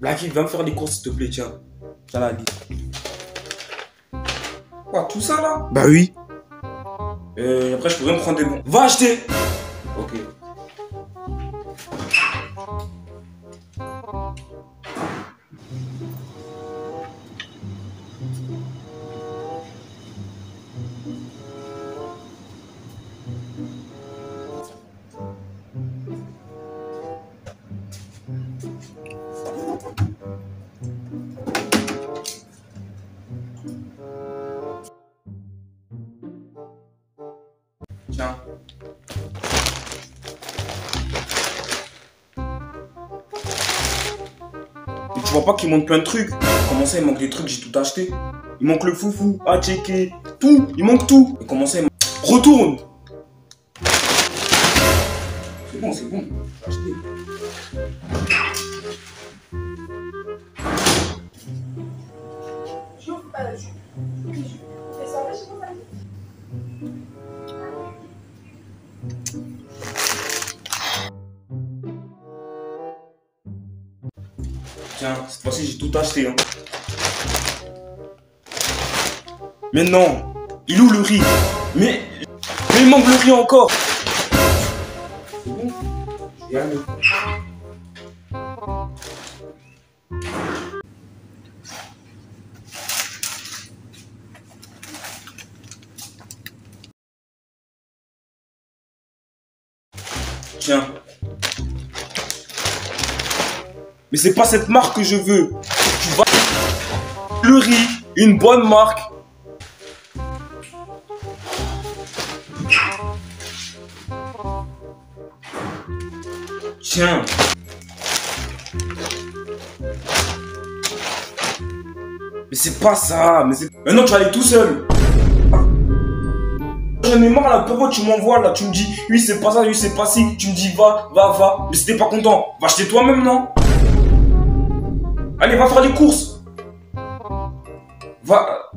Blacky, viens me faire des courses, s'il te plaît, tiens. Tiens la liste. Quoi, tout ça là? Bah oui. Euh, après, je pourrais me prendre des bons. Va acheter Ok. Et tu vois pas qu'il manque plein de trucs. Comment ça, il manque des trucs, j'ai tout acheté. Il manque le foufou, à checker, tout, il manque tout. Et comment ça, il manque... Retourne. C'est bon, c'est bon, acheté. Je. Ok, je Tiens, cette fois-ci, j'ai tout acheté. Hein. Mais non Il où le riz? Mais... Mais il manque le riz encore C'est bon? Je vais. Tiens. Mais c'est pas cette marque que je veux. Tu vas... Le riz, une bonne marque. Tiens. Mais c'est pas ça. Mais c'est... Maintenant tu vas aller tout seul. J'en ai marre là, pourquoi tu m'envoies là Tu me dis, oui c'est pas ça, oui c'est pas ci. Tu me dis, va, va, va. Mais si t'es pas content, va acheter toi-même, non? Allez, va faire les courses. Va,